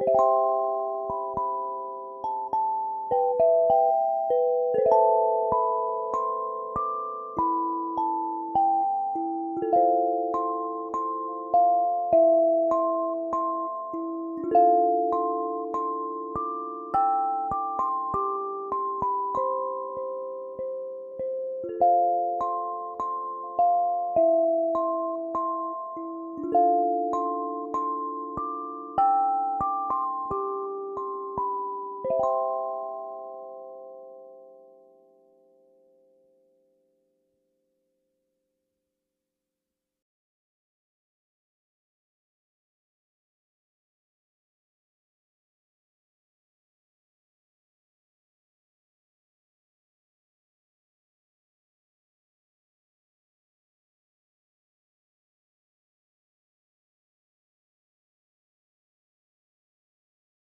you